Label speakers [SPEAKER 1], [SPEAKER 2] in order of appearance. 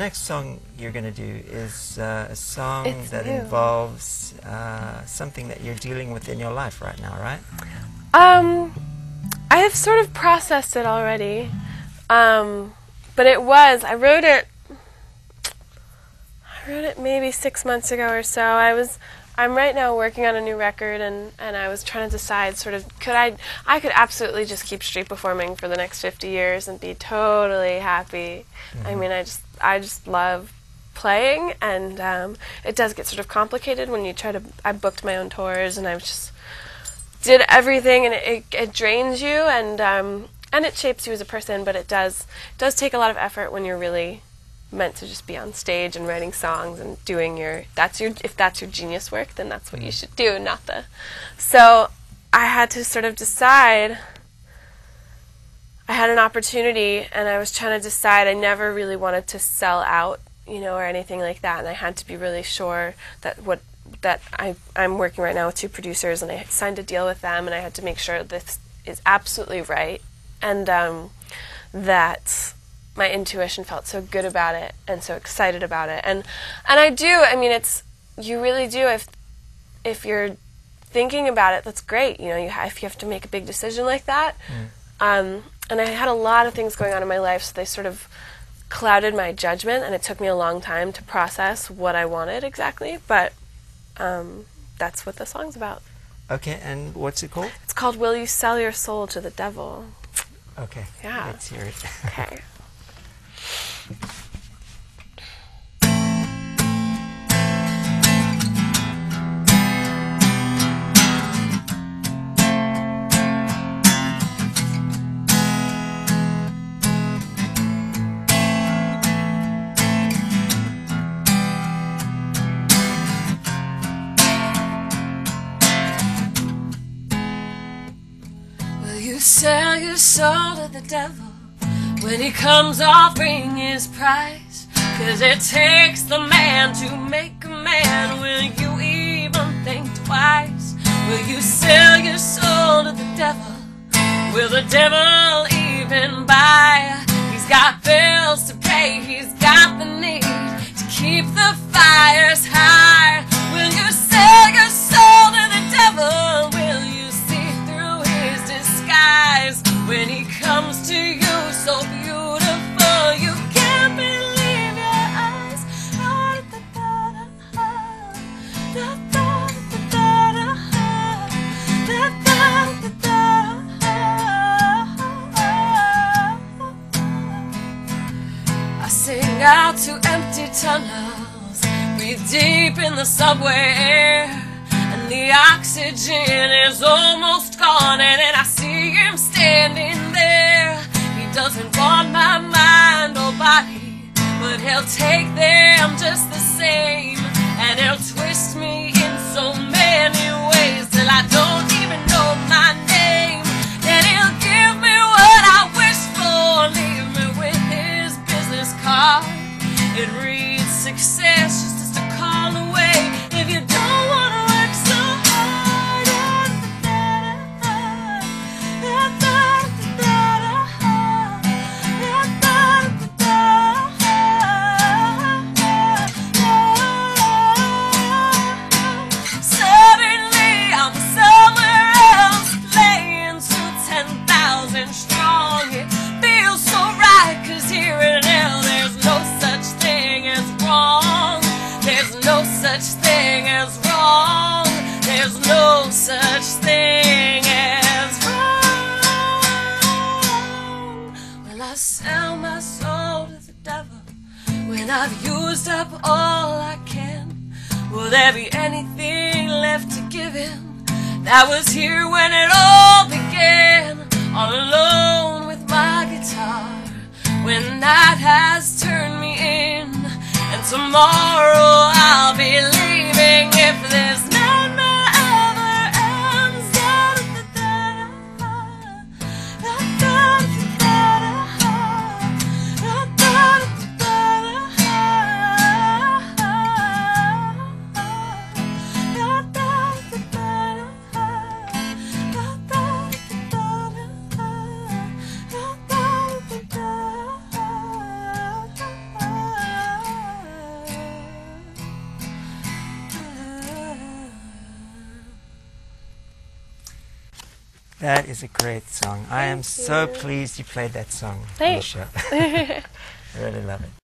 [SPEAKER 1] next song you're going to do is uh, a song
[SPEAKER 2] It's
[SPEAKER 1] that
[SPEAKER 2] new.
[SPEAKER 1] involves uh, something that you're dealing with in your life right now, right?
[SPEAKER 2] Um, I have sort of processed it already. Um, but it was, I wrote it, I wrote it maybe six months ago or so. I was, I'm right now working on a new record and, and I was trying to decide sort of, could I, I could absolutely just keep street performing for the next 50 years and be totally happy. I mean, I just, I just love playing and um, it does get sort of complicated when you try to, I booked my own tours and I just, did everything and it, it, it drains you and um, and it shapes you as a person but it does does take a lot of effort when you're really meant to just be on stage and writing songs and doing your that's your if that's your genius work then that's what you should do not the so I had to sort of decide I had an opportunity and I was trying to decide I never really wanted to sell out you know or anything like that and I had to be really sure that what that I, I'm working right now with two producers, and I signed a deal with them, and I had to make sure this is absolutely right, and um, that my intuition felt so good about it and so excited about it, and and I do. I mean, it's you really do if if you're thinking about it. That's great. You know, you ha- if you have to make a big decision like that, um, and I had a lot of things going on in my life, so they sort of clouded my judgment, and it took me a long time to process what I wanted exactly, but um, that's what the song's about.
[SPEAKER 1] Okay, and what's it called?
[SPEAKER 2] It's called Will You Sell Your Soul to the Devil?
[SPEAKER 1] Okay.
[SPEAKER 2] Yeah.
[SPEAKER 1] Let's hear it.
[SPEAKER 2] Okay.
[SPEAKER 3] sell your soul to the devil when he comes offering his price? Cause it takes the man to make a man. Will you even think twice? Will you sell your soul to the devil? Will the devil even buy? He's got bills to pay, he's got the need to keep the fires high. Out to empty tunnels, breathe deep in the subway air, and the oxygen is almost gone, and then I see him standing there. He doesn't want my mind or body, but he'll take them just the same, and he'll twist me Will there be anything left to give him that was here when it all began? All alone with my guitar when night has turned me in, and tomorrow
[SPEAKER 1] That is a great song. I am
[SPEAKER 2] Thank
[SPEAKER 1] so pleased you played that song
[SPEAKER 2] Thanks.
[SPEAKER 1] on the show. I really love it.